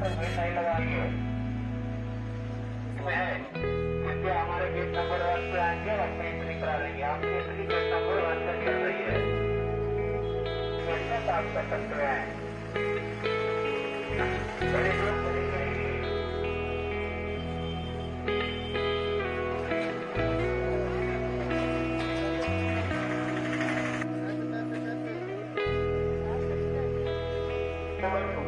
पर गेट नहीं लगानी है इसमें है। इसलिए हमारे गेट नंबर वन पे आएँगे और अपनी एंट्री करा लेंगे आपकी एंट्री गेट नंबर वन पे चल रही है। तो आप कर सकते हैं। बड़े लोग बड़े Thank you.